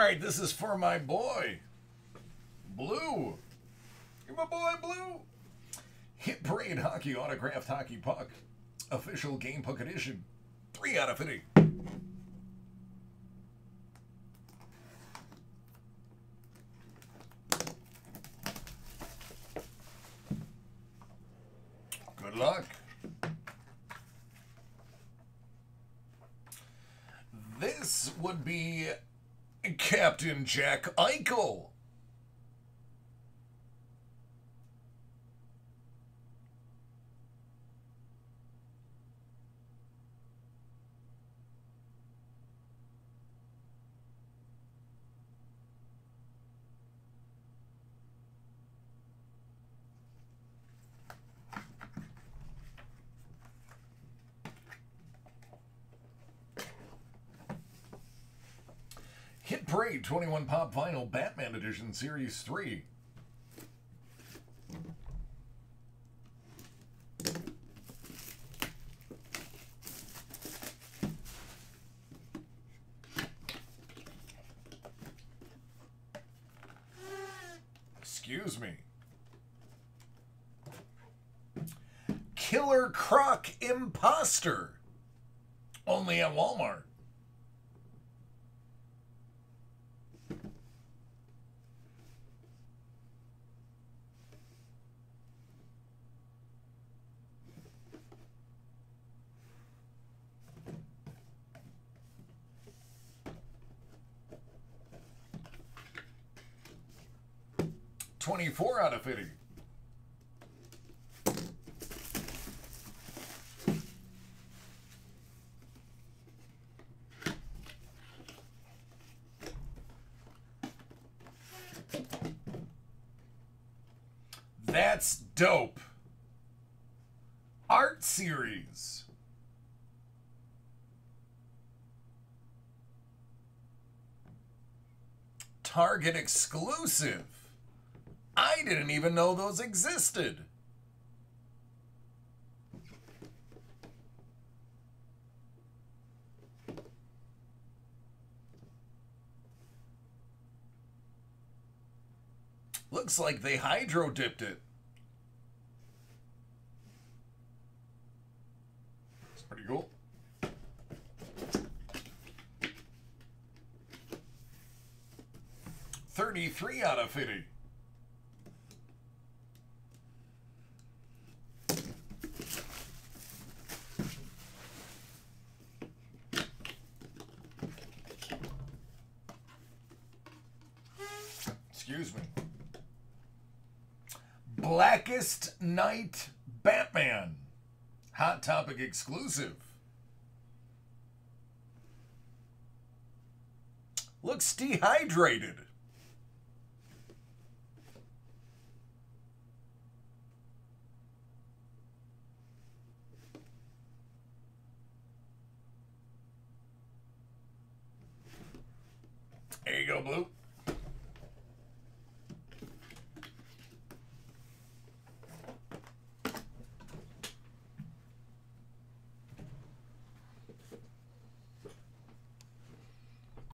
right, this is for my boy, Blue. You're my boy, Blue. Hit Parade Hockey Autographed Hockey Puck. Official Game Puck Edition. Three out of 50. Good luck. This would be Captain Jack Eichel. Hit Parade 21 Pop Vinyl Batman Edition Series 3. Excuse me. Killer Croc Imposter. Only at Walmart. Twenty-four out of fifty. That's dope. Art series. Target exclusive. I didn't even know those existed. Looks like they hydro dipped it. It's pretty cool. Thirty-three out of fifty. Excuse me. Blackest Night Batman. Hot Topic exclusive. Looks dehydrated. There you go, Blue.